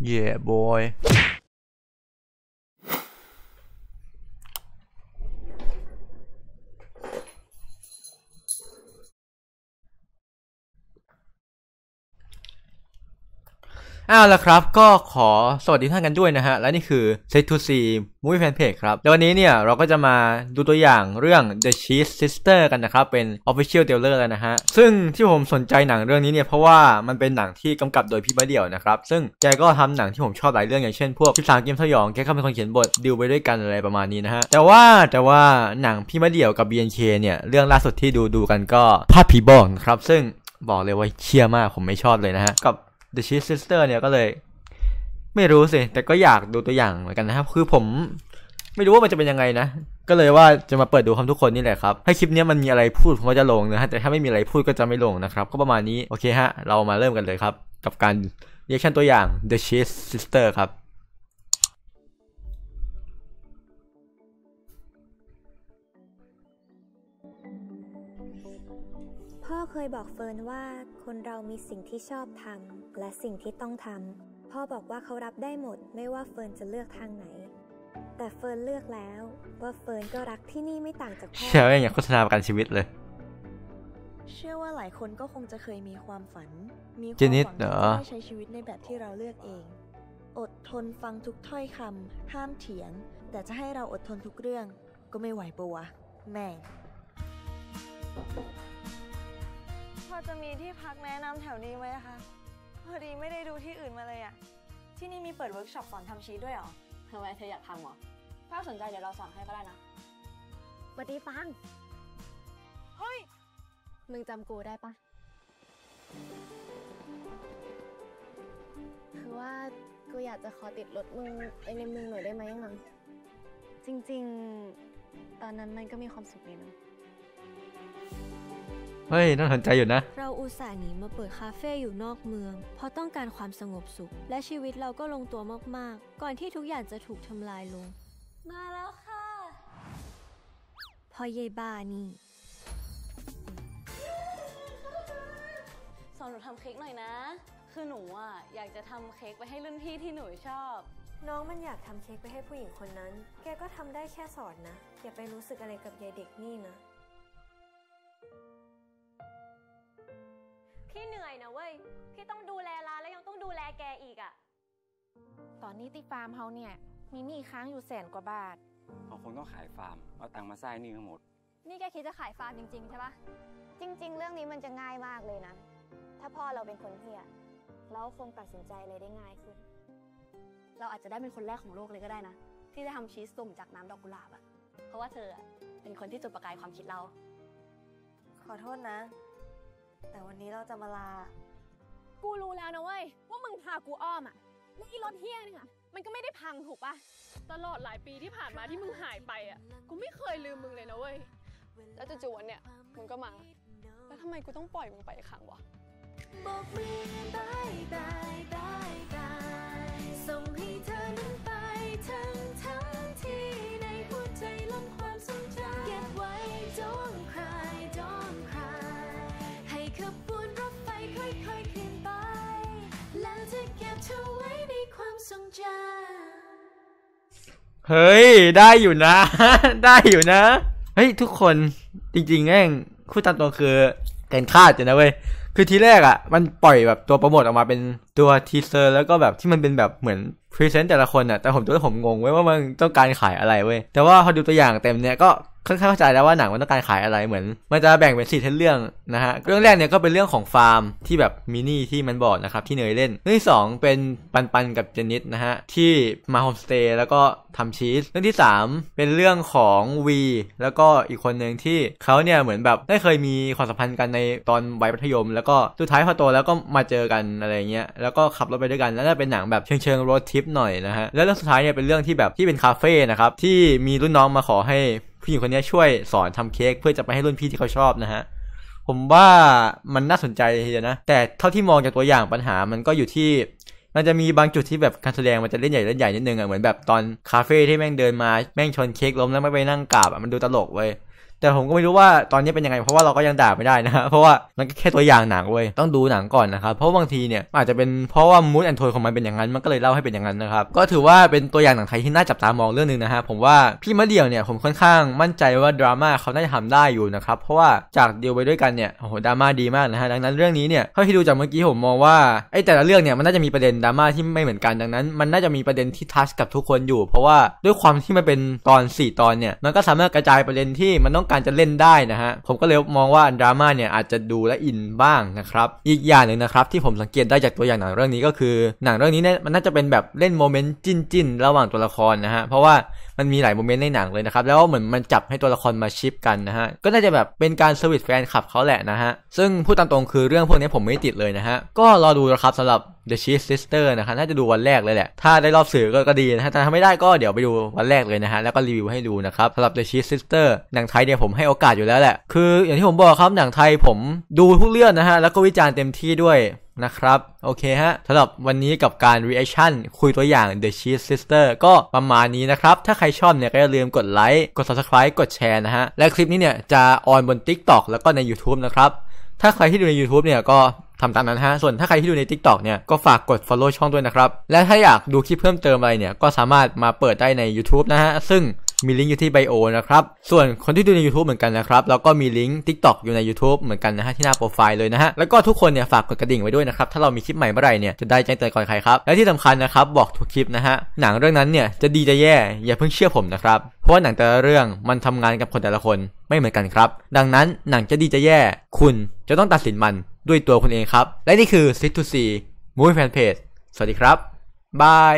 Yeah boy อ้าวแล้วครับก็ขอสวัสดีท่านกันด้วยนะฮะ และนี่คือ Set to See Movie Fan Page ครับแล้ววันนี้เนี่ยเราก็จะมาดูตัวอย่างเรื่อง The Cheese Sister กันนะครับ เป็น Official Trailer แล้วนะฮะ ซึ่งที่ผมสนใจหนังเรื่องนี้เนี่ย เพราะว่ามันเป็นหนังที่กำกับโดยพี่มาเดี่ยวนะครับ ซึ่งแกก็ทำหนังที่ผมชอบหลายเรื่องอย่างเช่นพวก13เกมสยองแกก็เป็นคนเขียนบทดิวไปด้วยกันอะไรประมาณนี้นะฮะแต่ว่าแต่ว่าหนังพี่มาเดี่ยวกับ BNK เนี่ยเรื่องล่าสุดที่ดูดูกันก็ภาพผีบอกนครับซึ่งบอกเลยว่าเชี่ยมากผมไม่ชอบเลยนะฮะกับ The Cheese Sister เนี่ยก็เลย ไม่รู้สิ แต่ก็อยากดูตัวอย่างเหมือนกันนะครับ คือผมไม่รู้ว่ามันจะเป็นยังไงนะ ก็เลยว่าจะมาเปิดดูคำทุกคนนี่แหละครับ ให้คลิปนี้มันมีอะไรพูดผมก็จะลงนะฮะ แต่ถ้าไม่มีอะไรพูดก็จะไม่ลงนะครับ ก็ประมาณนี้ โอเคฮะ เรามาเริ่มกันเลยครับ กับการ reaction ตัวอย่าง The Cheese Sister ครับพ่อเคยบอกเฟิร์นว่าคนเรามีสิ่งที่ชอบทำ และสิ่งที่ต้องทำพ่อบอกว่าเขารับได้หมดไม่ว่าเฟิร์นจะเลือกทางไหน แต่เฟิร์นเลือกแล้วว่าเฟิร์นก็รักที่นี่ไม่ต่างจากพ่อเชื่อว่าอย่างโฆษณาประกันชีวิตเลย เชื่อว่าหลายคนก็คงจะเคยมีความฝัน มีความเจนิสหวังเหรอที่จะได้ใช้ชีวิตในแบบที่เราเลือกเอง อดทนฟังทุกถ้อยคำห้ามเถียง แต่จะให้เราอดทนทุกเรื่อง ก็ไม่ไหวปะวะแม่งพอจะมีที่พักแนะนำแถวนี้ไหมคะพ อดีไม่ได้ดูที่อื่นมาเลยอะที่นี่มีเปิดเวิร์กช็อปสอนทำชีสด้วยเหรอทำไมเธออยากทำเหรอ ถ้าสนใจเดี๋ยวเราสอนให้ก็ได้นะสวัสดีฟัง เฮ้ย มึงจำกูได้ปะคือว่ากูอยากจะขอติดรถมึงไปในเมืองหน่อยได้ไหมอะจริง ๆ ตอนนั้นมันก็มีความสุขดีนะ เฮ้ยน่าสนใจอยู่นะ เราอุตส่าห์หนีมาเปิดคาเฟ่อยู่นอกเมือง เพราะต้องการความสงบสุข และชีวิตเราก็ลงตัวมากๆ ก่อนที่ทุกอย่างจะถูกทำลายลง มาแล้วค่ะเพอเยายบ้านี่ สอนหนูทำเค้กหน่อยนะ คือหนูอะอยากจะทำเค้กไปให้รุ่นพี่ที่หนูชอบ น้องมันอยากทำเค้กไปให้ผู้หญิงคนนั้น แกก็ทำได้แค่สอนนะ อย่าไปรู้สึกอะไรกับยายเด็กนี่นะ เหนื่อยนะเว้ย พี่ต้องดูแลร้านแล้วยังต้องดูแลแกอีกอะตอนนี้ที่ฟาร์มเฮาเนี่ย มีหนี้ค้างอยู่แสนกว่าบาทเขาคงต้องขายฟาร์มเอาตังค์มาสร้างหนี่ทั้งหมด นี่แกคิดจะขายฟาร์มจริงๆใช่ปะจริง ๆ เรื่องนี้มันจะง่ายมากเลยนะ ถ้าพ่อเราเป็นคนเฮียเราคงตัดสินใจอะไรได้ง่ายขึ้น เราอาจจะได้เป็นคนแรกของโลกเลยก็ได้นะ ที่ได้ทำชีสสุ่มจากน้ำดอกกุหลาบอะเพราะว่าเธออะเป็นคนที่จุดประกายความคิดเรา ขอโทษนะ แต่วันนี้เราจะมาลา กูรู้แล้วนะเว้ย ว่ามึงพากูอ้อมอะแล้วอีรถเหี้ยนึงอะมันก็ไม่ได้พังถูกปะตลอดหลายปีที่ผ่านมาที่มึงหายไปอะ กูไม่เคยลืมมึงเลยนะเว้ย แล้วจู่ๆวันเนี่ยมึงก็มา แล้วทำไมกูต้องปล่อยมึงไปอีกครั้งวะ โบกมือ bye bye bye bye ส่งให้เธ เฮ้ย ได้อยู่นะ ได้อยู่นะ เฮ้ย ทุกคนจริงๆแม่งคู่ตามตัวคือเกินคาดอยู่นะเว้ยคือทีแรกอะ่ะ มันปล่อยแบบตัวโปรโมทออกมาเป็นตัว teaser แล้วก็แบบที่มันเป็นแบบเหมือน present แต่ละคนอะ่ะแต่ผมตัวผมงงเว้ยว่ามันต้องการขายอะไรเว้ยแต่ว่าพอดูตัวอย่างเต็มเนี่ยก็ ค่อนข้างเข้าใจแล้วว่าหนังมันต้องการขายอะไรเหมือน มันจะแบ่งเป็นสี่เรื่องนะฮะ เรื่องแรกเนี่ยก็เป็นเรื่องของฟาร์มที่แบบมินี่ที่มันบอกนะครับที่เนยเล่น เรื่องที่สองเป็นปันปันกับเจนิสนะฮะที่มาโฮมสเตย์แล้วก็ทำชีส เรื่องที่สามเป็นเรื่องของวีแล้วก็อีกคนหนึ่งที่เขาเนี่ยเหมือนแบบได้เคยมีความสัมพันธ์กันในตอนวัยมัธยม แล้วก็สุดท้ายพอโตแล้วก็มาเจอกันอะไรเงี้ยแล้วก็ขับรถไปด้วยกันแล้วเป็นหนังแบบเชิงเชิงรถทริปหน่อยนะฮะแล้วเรื่องสุดท้ายเนี่ยเป็นเรื่องที่แบบที่เป็นคาเฟ่นะครับที่มีรุ่นน้องมาขอให้ ผู้หญิงคนนี้ช่วยสอนทำเค้กเพื่อจะไปให้รุ่นพี่ที่เขาชอบนะฮะผมว่ามันน่าสนใจทีเดียวนะ แต่เท่าที่มองจากตัวอย่างปัญหามันก็อยู่ที่ มันจะมีบางจุดที่แบบการแสดงมันจะเล่นใหญ่เล่นใหญ่นิดนึงอะเหมือนแบบตอนคาเฟ่ที่แม่งเดินมาแม่งชนเค้กล้มแล้วไม่ไปนั่งกราบอะมันดูตลกเว้ย แต่ผมก็ไม่รู้ว่าตอนนี้เป็นยังไง เพราะว่าเราก็ยังด่าไม่ได้นะเพราะว่ามันก็แค่ตัวอย่างหนังเว้ยต้องดูหนังก่อนนะครับเพราะบางทีเนี่ยอาจจะเป็นเพราะว่ามูดแอนโทนของมันเป็นอย่างนั้นมันก็เลยเล่าให้เป็นอย่างนั้นนะครับก็ถือว่าเป็นตัวอย่างหนังไทยที่น่าจับตามองเรื่องหนึงนะฮะผมว่าพี่มะเดี่ยวเนี่ยผมค่อนข้างมั่นใจว่าดราม่าเขาน่าจะทำได้อยู่นะครับเพราะว่าจากเดียวไปด้วยกันเนี่ยโอ้โหดราม่าดีมากนะฮะดังนั้นเรื่องนี้เนี่ยเท่าที่ดูจากเมื่อกี้ผมมองว่าไอ้แต่ละเรื่องเนี่ยมันน่าจะมีประเด็นดราม่าที่ไม่เหมือนกันดังนั้น มันน่าจะมีประเด็นที่ทัชกับทุกคนอยู่ เพราะว่าด้วยความที่มันเป็นตอน 4 ตอนเนี่ยมันก็สามารถกระจายประเด็นที่มันต้องการจะเล่นได้นะฮะ ผมก็เลยมองว่าดราม่าเนี่ยอาจจะดูและอินบ้างนะครับ อีกอย่างหนึ่งนะครับที่ผมสังเกตได้จากตัวอย่างหนังเรื่องนี้ก็คือ หนังเรื่องนี้เนี่ยมันน่าจะเป็นแบบเล่นโมเมนต์จิ้นๆระหว่างตัวละครนะฮะ เพราะว่ามันมีหลายโมเมนต์ในหนังเลยนะครับ แล้วเหมือนมันจับให้ตัวละครมาชิปกันนะฮะ ก็น่าจะแบบเป็นการสวิตแฟนคลับเขาแหละนะฮะ ซึ่งพูดตามตรงคือเรื่องพวกนี้ผมไม่ติดเลยนะฮะ ก็รอดูนะครับสำหรับ The Cheese Sister นะครับน่าจะดูวันแรกเลยแหละ ถ้าได้รอบสื่อก็ก็ดีนะฮะแต่ถ้าไม่ได้ก็เดี๋ยวไปดูวันแรกเลยนะฮะแล้วก็รีวิวให้ดูนะครับสำหรับ The Cheese Sister หนังไทยเนี่ยผมให้โอกาสอยู่แล้วแหละ คืออย่างที่ผมบอกครับหนังไทยผมดูทุกเรื่องนะฮะแล้วก็วิจารณ์เต็มที่ด้วยนะครับ โอเคฮะสำหรับวันนี้กับการ reaction คุยตัวอย่าง The Cheese Sister ก็ประมาณนี้นะครับ ถ้าใครชอบเนี่ยก็อย่าลืมกดไลค์กด subscribe กดแชร์นะฮะ และคลิปนี้เนี่ยจะออนบน TikTok แล้วก็ใน YouTube นะครับ ถ้าใครที่ดูใน YouTube เนี่ยก็ ทำตามนั้นฮะ ส่วนถ้าใครที่ดูใน TikTok เนี่ย ก็ฝากกด follow ช่องด้วยนะครับ และถ้าอยากดูคลิปเพิ่มเติมอะไรเนี่ย ก็สามารถมาเปิดได้ใน YouTube นะฮะ ซึ่งมีลิงก์อยู่ที่ไบโอนะครับ ส่วนคนที่ดูใน YouTube เหมือนกันนะครับ แล้วก็มีลิงก์ TikTok อยู่ใน YouTube เหมือนกันนะฮะที่หน้าโปรไฟล์เลยนะฮะ แล้วก็ทุกคนเนี่ยฝากกดกระดิ่งไว้ด้วยนะครับ ถ้าเรามีคลิปใหม่เมื่อไหร่เนี่ยจะได้แจ้งเตือนก่อนใครครับ และที่สำคัญนะครับบอกทุกคลิปนะฮะ หนังเรื่องนั้นเนี่ยจะดีจะแย่อย่าเพิ่งเชื่อผมนะครับ เพราะว่าหนังแต่ละเรื่องมันทำงานกับคนแต่ละคนไม่เหมือนกันครับ ดังนั้นหนังจะดีจะแย่ คุณจะต้องตัดสินมัน ด้วยตัวคุณเองครับ และนี่คือ Sit to See Movie Fan Page สวัสดีครับ บาย